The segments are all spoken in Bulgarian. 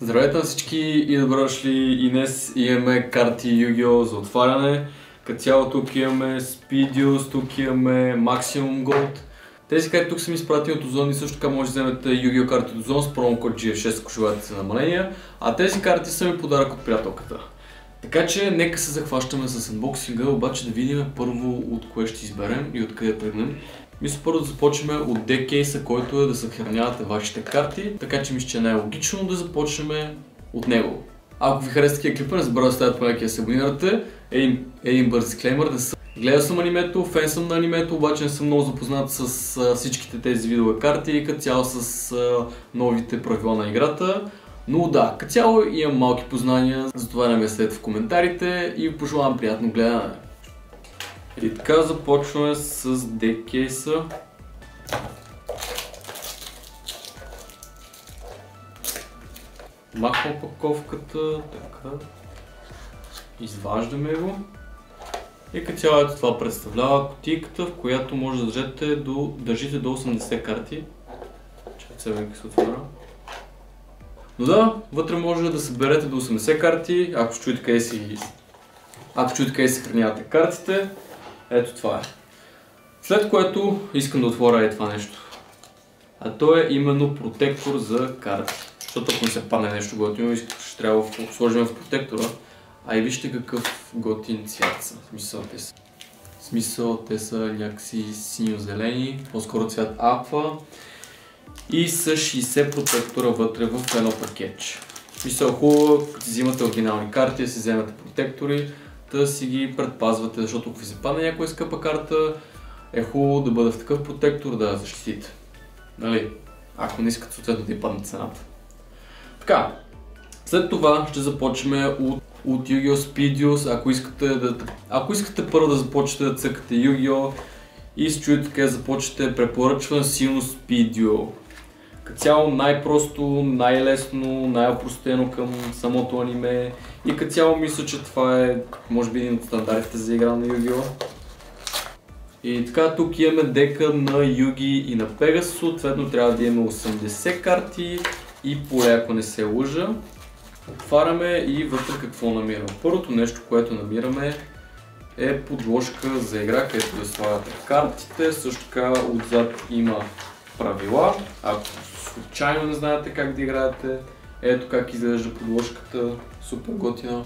Здравейте на всички и добро дошли и днес имаме карти Yu-Gi-Oh за отваряне. Като цяло тук имаме Speedius, тук имаме Maximum Gold. Тези карти тук са ми изпратени от Озон и също така може да вземете Yu-Gi-Oh карти от Озон с промокод GF6, ако желаете за намаления. А тези карти са ми подарък от приятелката. Така че нека се захващаме с анбоксинга, обаче да видим първо от кое ще изберем и откъде тръгнем. Мисля първо да започнем от декейса, който е да съхранявате вашите карти, така че мисля, че е най-логично да започнем от него. Ако ви харесва такива клипа, не забравяйте да ставате по да се абонирате. Един, един бърз дисклеймър, да съм Гледал съм анимето, фен съм на анимето, обаче не съм много запознат с всичките тези видове карти и като цяло с новите правила на играта. Но да, като цяло имам малки познания, затова не ме след в коментарите и пожелавам приятно гледане. И така започваме с декейса. Махвам паковката, така. Изваждаме го. И като цяло това представлява кутийката, в която може да държите до, държите до 80 карти. Чакайте сега се отваря. Но да, вътре може да съберете до 80 карти, ако чуете къде си ако чуете къде си съхранявате картите. Ето това е. След което искам да отворя е това нещо. А то е именно протектор за карти. Защото ако ми се падне нещо готино, ще трябва да сложим в протектора. А и вижте какъв готин цвят са. Смисъл те са. Смисъл те са някакси синьо-зелени, по-скоро цвят аква. И с 60 протектора вътре в едно пакетче. Смисъл хубаво, като си взимате оригинални карти, си вземете протектори, да си ги предпазвате, защото ако ви се падне някоя скъпа карта, е хубаво да бъде в такъв протектор да защитите. Нали? Ако не искате съответно да ви падне цената. Така, след това ще започнем от, от Yu-Gi-Oh! Speedios. Ако искате, да, ако искате първо да започнете да цъкате Yu-Gi-Oh! и се чуете така започнете, препоръчвам силно Speedio. Като цяло най-просто, най-лесно, най-опростено към самото аниме и като цяло мисля, че това е може би един от стандартите за игра на Yu-Gi-Oh! И така, тук имаме дека на Юги и на Пегас, съответно трябва да имаме 80 карти и поле, ако не се лъжа. Отваряме и вътре какво намираме. Първото нещо, което намираме е подложка за игра, където да слагате картите. Също така отзад има правила. Ако случайно не знаете как да играете, ето как изглежда подложката. Супер готина.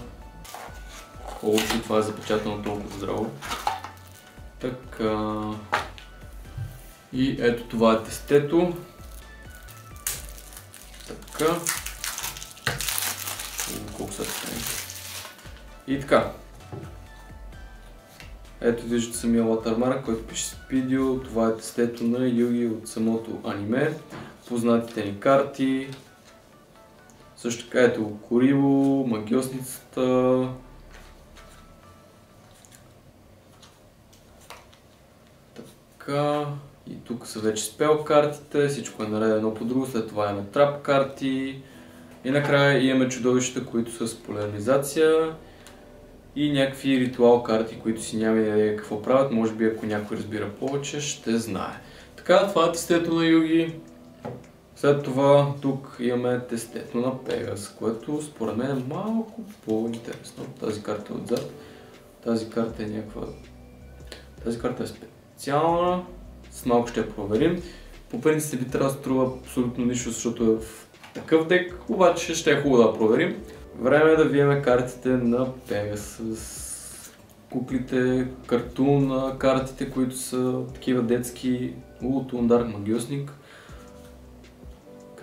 О, това е запечатано толкова здраво. Така. И ето това е тестето. Така. Колко са И така. Ето виждате самия латърмарк, който пише Speedio. Това е тестето на Юги от самото аниме. Познатите ни карти. Също така ето Корибо, магиосницата. Така. И тук са вече спел картите, всичко е наред едно по друго, след това имаме трап карти. И накрая имаме чудовища, които са с поляризация и някакви ритуал карти, които си няма идея какво правят. Може би ако някой разбира повече, ще знае. Така, това е тестето на Юги. След това тук имаме тестето на Пегас, което според мен е малко по-интересно. Тази карта е отзад. Тази карта е някаква... Тази карта е специална. С малко ще я проверим. По принцип би трябва да струва абсолютно нищо, защото е в такъв дек, обаче ще е хубаво да проверим. Време е да виеме картите на Пегас с куклите, картун, картите, които са такива детски Ултун Дарк Магиосник.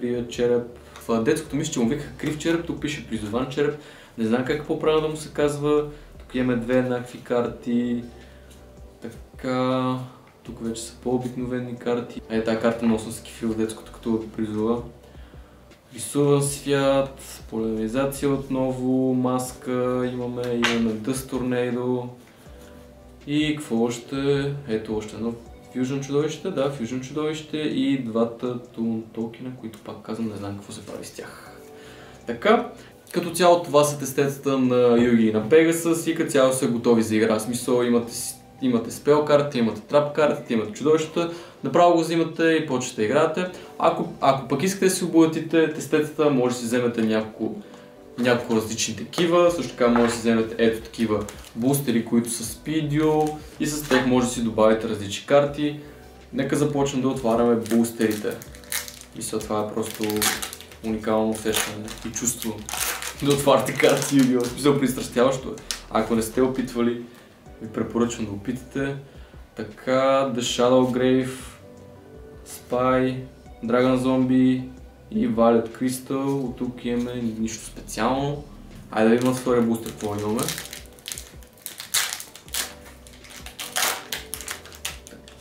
Крия череп. Това детското мисля, че му вика крив череп, тук пише призован череп. Не знам как по-правилно да му се казва. Тук имаме две еднакви карти. Така... Тук вече са по-обикновени карти. Е, тази карта носно с кефил детското, като призова. Рисуван свят, поляризация отново, маска, имаме, имаме Dust Tornado. И какво още? Ето още едно Fusion чудовище, да, Fusion чудовище и двата токена, които пак казвам, не знам какво се прави с тях. Така, като цяло това са тестетата на Юги и на Пегасъс и като цяло са готови за игра. Смисъл имате, имате спел карти, имате трап карти, имате чудовищата. направо го взимате и почвате да. Ако, ако пък искате да си обогатите тестетата, може да си вземете няколко, няколко различни такива, също така може да си вземете ето такива бустери, които са спидио и с тях може да си добавите различни карти. Нека започнем да отваряме бустерите. И след това е просто уникално усещане и чувство да отваряте карти и смисъл пристрастяващо е. Ако не сте опитвали, ви препоръчвам да опитате. Така, The Shadow Grave, Spy, Dragon Zombie и Violet Crystal. От тук имаме нищо специално. Айде да видим на втория бустер какво имаме.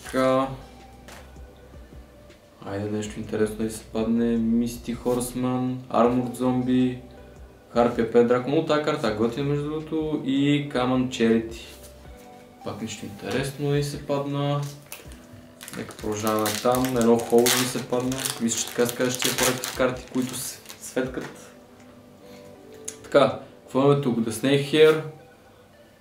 Така. Айде нещо интересно да се падне. Misty Horseman, Armored Zombie, Harpia 5 Draco. Но тази карта е готина между другото. И Common Charity. Пак нещо интересно и се падна. Нека продължаваме там. Едно холд ми се падна. Мисля, че така се каже, че е проекти карти, които се светкат. Така, какво имаме тук? The Snake Hair.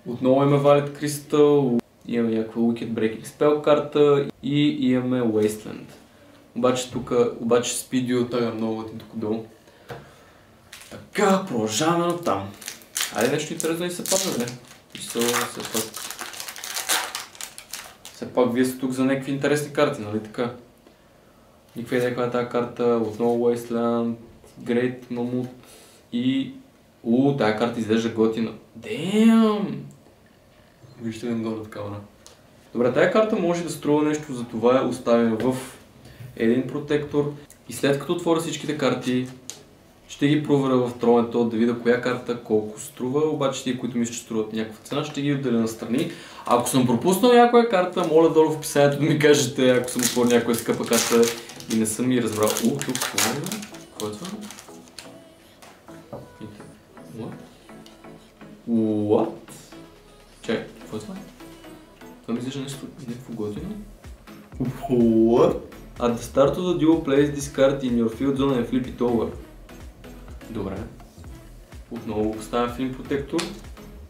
Отново имаме Violet Crystal. Имаме някаква Wicked Breaking Spell карта и имаме Wasteland. Обаче тук, обаче спидиота е много тук долу. Така, продължаваме там. Айде нещо интересно и се падна, бе. И се пак. Все пак вие сте тук за някакви интересни карти, нали така? Никаква идея каква е тази карта, отново Wasteland, Great Mammoth и... Уу, тази карта изглежда готина. Дем! Вижте го долу от камера. Добре, тази карта може да струва нещо, за това я оставим в един протектор. И след като отворя всичките карти, ще ги проверя в тронето да видя коя карта колко струва, обаче тези, които мисля, че струват някаква цена, ще ги отделя на страни. Ако съм пропуснал някоя карта, моля долу в описанието да ми кажете, ако съм отворил някоя скъпа карта и не съм ми разбрал. О, тук какво е? Какво е това? What? What? Чай, какво е това? Това ми изглежда нещо, някакво готино. What? At the start of the duel, place this card in your field zone and flip it over. Добре. Отново поставям филм протектор.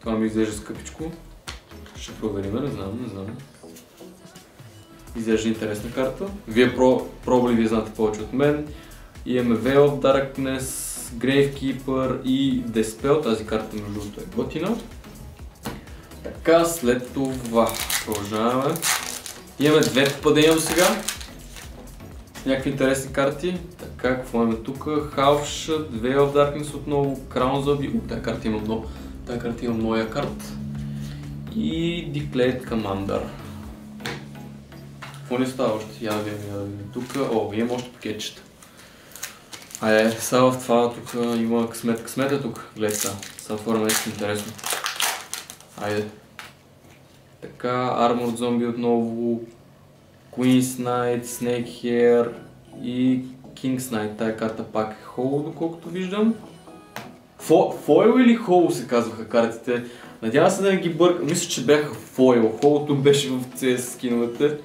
Това ми изглежда скъпичко. Ще проверим, не знам, не знам. Изглежда интересна карта. Вие про, пробвали, вие знаете повече от мен. Имаме Veil of Darkness, Gravekeeper и Dispel. Тази карта между другото е готина. Така, след това продължаваме. Имаме две попадения до сега. Някакви интересни карти. Така, какво имаме тук? Half Veil of Darkness отново, Crown Zombie. О, тази карта има много. Тази карта има много карт. И Declared Commander. Какво ни става още? Я да видим, я да видим. Тук, о, имам още пакетчета. Айде, сега в това тук има късмет. Късмет е тук. Гледай сега. Сега отворим нещо интересно. Айде. Така, Armored Zombie отново. Queen's Knight, Snake Hair и King's Knight. Тая карта пак е холо, доколкото виждам. Фо, фойл или холо се казваха картите? Надявам се да не ги бърка. Мисля, че бяха фойл. Холото беше в CS скиновете.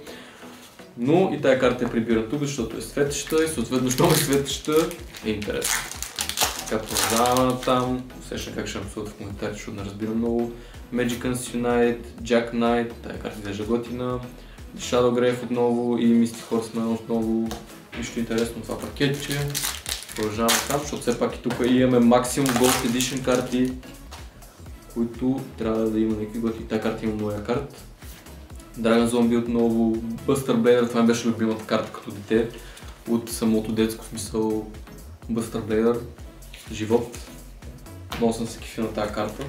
Но и тая карта е прибира тук, защото е светеща и съответно, що е светеща, е интересно. Така продължаваме там. Усещам как ще написуват в коментарите, защото не разбирам много. Magicans Unite, Jack Knight, тая карта изглежда готина. Shadow Grave отново и Misty Horseman отново. Нищо интересно това пакетче. Продължаваме там, защото все пак и тук имаме Maximum Gold Edition карти, които трябва да има някакви готини. Тази карта има моя карта. Dragon Zombie отново, Buster Blader, това ми беше любимата карта като дете. От самото детско смисъл Buster Blader, живот. Много съм се кифи на тази карта.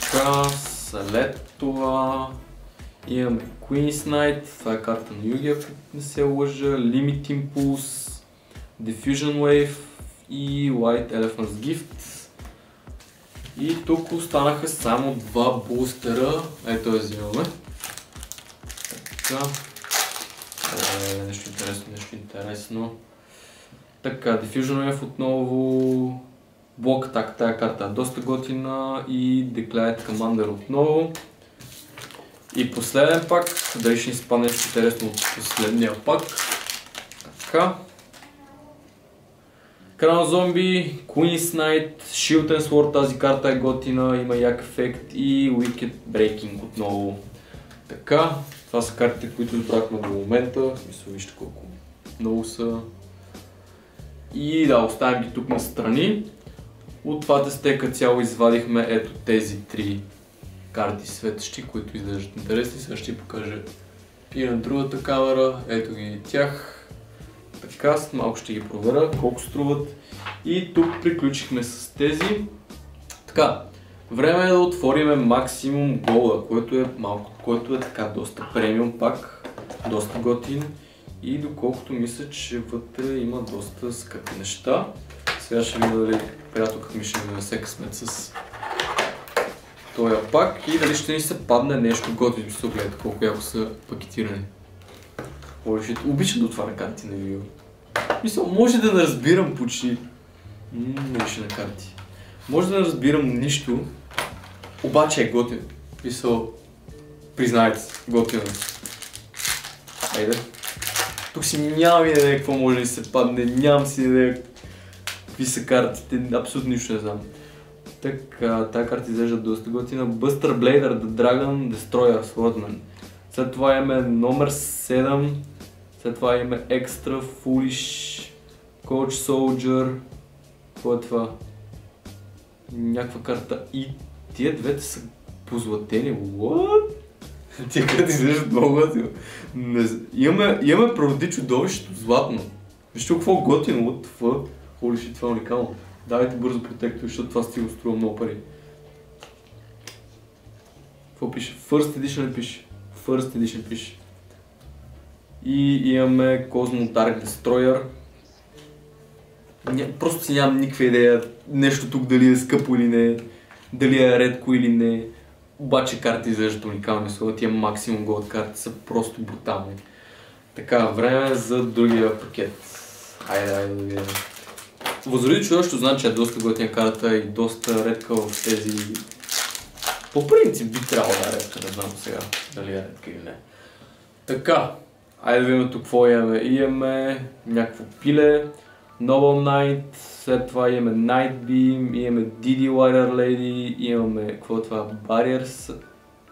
Така, след това имаме Queen's Knight, това е карта на Юги, ако не се лъжа, Limit Impulse, Diffusion Wave и White Elephant's Gift. И тук останаха само два бустера. Ето я взимаме. Е, нещо интересно, нещо интересно. Така, Diffusion Wave отново. Блок Attack, тая карта е доста готина. И Declared Commander отново. И последен пак, дали ще ни спа нещо интересно от последния пак. Така. Crown Zombie, Queen's Knight, Shield and Sword, тази карта е готина, има як ефект и Wicked Breaking отново. Така, Това са картите, които избрахме до момента. Мисля, вижте колко много са. И да, оставим ги тук на страни. От това тестека цяло извадихме ето тези три карти светещи, които изглеждат интересни. Сега ще ти покажа и на другата камера. Ето ги тях. Така, малко ще ги проверя колко струват. И тук приключихме с тези. Така, време е да отвориме максимум гола, което е малко, който е така доста премиум пак, доста готин. И доколкото мисля, че вътре има доста скъпи неща. Сега ще видя дали приятелкът ми ще ми донесе късмет с този пак и дали ще ни се падне нещо готино. Мисля, гледайте колко яко са пакетирани. Обичам да отваря карти на видео. Мисля, може да не разбирам почти. Ммм, на карти. Може да не разбирам нищо, обаче е готино. Мисъл, признайте, готино. Айде. Тук си нямам идея какво може да се падне, нямам си идея какви са картите, абсолютно нищо не знам. Така, тази карта изглежда доста готина. Buster Blader, The Dragon Destroyer, Swordman. След това имаме номер 7, след това имаме Extra Foolish, Coach Soldier, какво е това? Някаква карта и тия двете са позлатени. What? Тия карти изглеждат много готино. Имаме, имаме проводи чудовището златно. Вижте какво готино, what the fuck? Холи shit, това е уникално. Давайте бързо протектор, защото това стига струва много пари. Какво пише? First Edition пише. First Edition пише. И имаме Cosmo Dark Destroyer. Ня, просто си нямам никаква идея нещо тук дали е скъпо или не, дали е редко или не. Обаче карти изглеждат уникални, защото тия максимум голд карти са просто брутални. Така, време за другия пакет. Айде, айде да видим. Възроди чудовище значи е доста готина карта и доста редка в тези... По принцип би трябвало да е редка, не знам сега дали е редка или не. Така, айде да видим тук какво имаме. Имаме някакво пиле, Noble Knight, след това имаме Night Beam, имаме Didi Warrior Lady, имаме, какво е това, Barriers,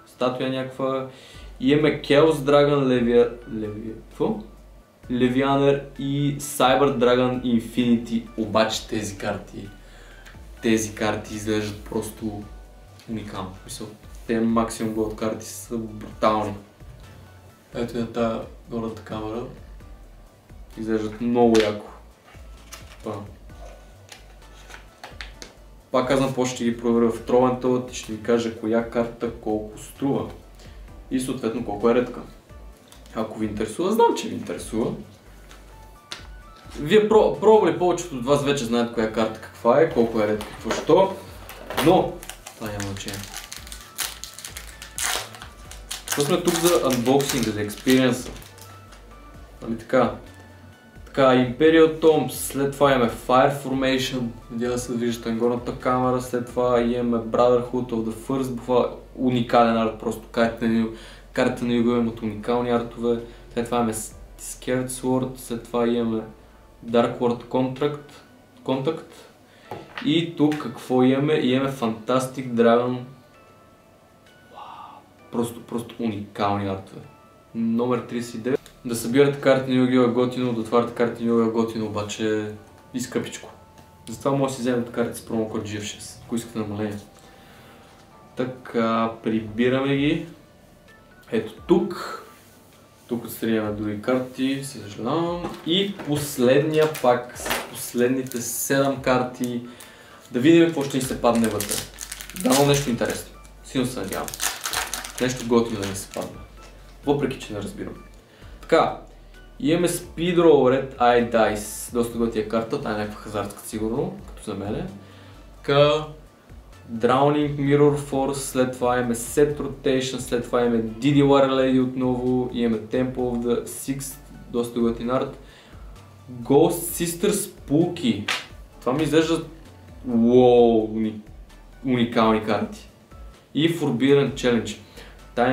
статуя някаква, имаме Chaos Dragon Levia, Levia, какво? Levianer и Cyber Dragon Infinity, обаче тези карти, тези карти изглеждат просто уникално. Мисъл, те максимум голд карти са брутални. Ето на тази горната камера. Изглеждат много яко. Това. Пак казвам, после ще ги проверя в Trollentalt и ще ви кажа коя карта колко струва. И съответно колко е редка. Ако ви интересува, знам, че ви интересува. Вие пробвали повечето от вас вече знаят коя карта каква е, колко е редка, какво що. Но, това няма значение. Какво сме тук за анбоксинга, за експириенса. Ами така, така, Imperial Tombs, след това имаме Fire Formation, надява се да виждате горната камера, след това имаме Brotherhood of the First, това уникален арт, просто карта на, карта на Юго имат уникални артове, след това имаме Scared Sword, след това имаме Dark World Contract, Contact и тук какво имаме? Имаме Fantastic Dragon, просто, просто уникални артове. Номер 39. Да събирате карти на Югио е готино, да отваряте карти на Югио е готино, обаче и скъпичко. Затова може да си вземете карти с промокод GF6, ако искате намаление. Така, прибираме ги. Ето тук. Тук отстреляме други карти, се съжалявам. И последния пак с последните 7 карти. Да видим какво ще ни се падне вътре. Дано нещо интересно. Силно се надявам. Нещо готино да ни се падне. Въпреки, че не разбирам. Така, имаме Speedroll Red Eye Dice. Доста готия карта, тая е някаква хазартска сигурно, като за мене. Така, Drowning Mirror Force, след това имаме Set Rotation, след това имаме Warrior Lady отново, имаме Temple of the Six, доста готин арт. Ghost Sister Spooky. Това ми изглежда уоу, уникални карти. И Forbidden Challenge.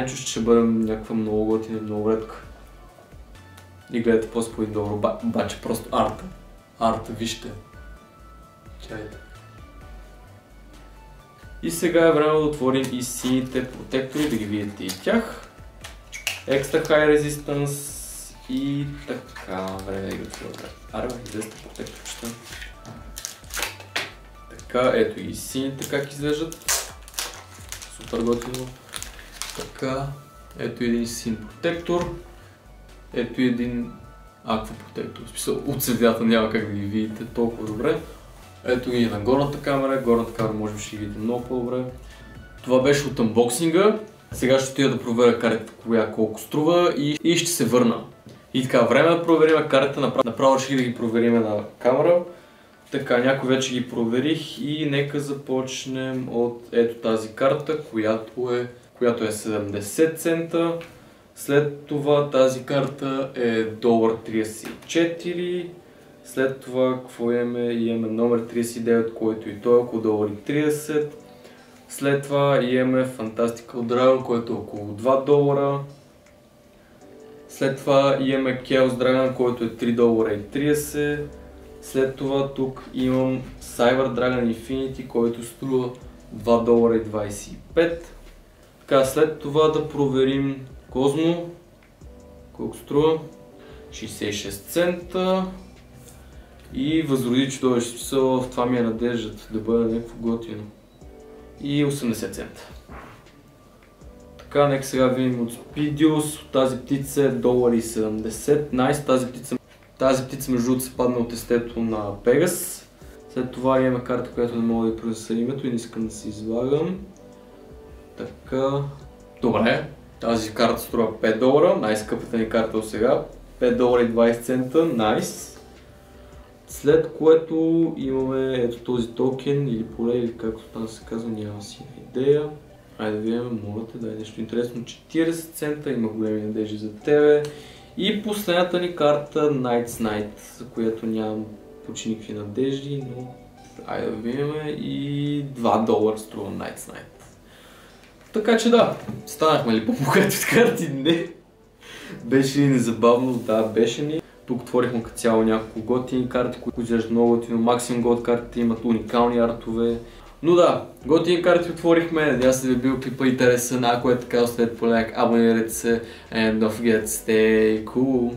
Че ще бъде някаква много готина, много редка и гледате по-спои добро, обаче просто арта. Арта, вижте. Чайте. И сега е време да отворим и сините протектори, да ги видите и тях. Extra High Resistance и така, време да ги отворя. Аре, излезте протекторчета. Така, ето и сините как изглеждат. Супер готино. Така, ето един син протектор. Ето един аква протектор. В смисъл, от светлята няма как да ги видите толкова добре. Ето и на горната камера. Горната камера може би ще видите много по-добре. Това беше от анбоксинга. Сега ще отида да проверя картата коя колко струва и, ще се върна. И така, време да проверим картата, направо, ще да ги проверим на камера. Така, някой вече ги проверих и нека започнем от ето тази карта, която е, която е 70 цента. След това тази карта е долар 34. След това какво имаме? Имаме номер 39, който и той е около долари 30. След това имаме Fantastical Dragon, който е около 2 долара. След това имаме Chaos Dragon, който е 3 долара и 30. След това тук имам Cyber Dragon Infinity, който струва 2 долара и 25. Така, след това да проверим Козмо. Колко струва? 66 цента. И възроди чудовище. В това ми е надеждата да бъде някакво готино. И 80 цента. Така, нека сега видим от Speedius. Тази птица е долари 70. Найс, тази птица тази птица между другото се падна от естето на Пегас. След това имаме карта, която не мога да произнеса името и не искам да се излагам. Така. Добре. Тази карта струва 5 долара. Най-скъпата ни карта от сега. 5 долара и 20 цента. Найс. След което имаме ето този токен или поле или както там се казва, нямам си идея. Айде да видим, моля те, дай нещо интересно. 40 цента, има големи надежди за тебе. И последната ни карта Night's Night, за която нямам почти никакви надежди, но айде да видим и 2 долара струва Night's Night. Така че да, станахме ли по-богати от карти? Не. Беше ли незабавно? Да, беше ни. Тук отворихме като цяло няколко готини карти, които изглеждат много готино. Максим год картите имат уникални артове. Но да, готини карти отворихме, надявам се ви е бил клипа интересен, ако е така, оставете по лайк, абонирайте се and don't forget stay cool.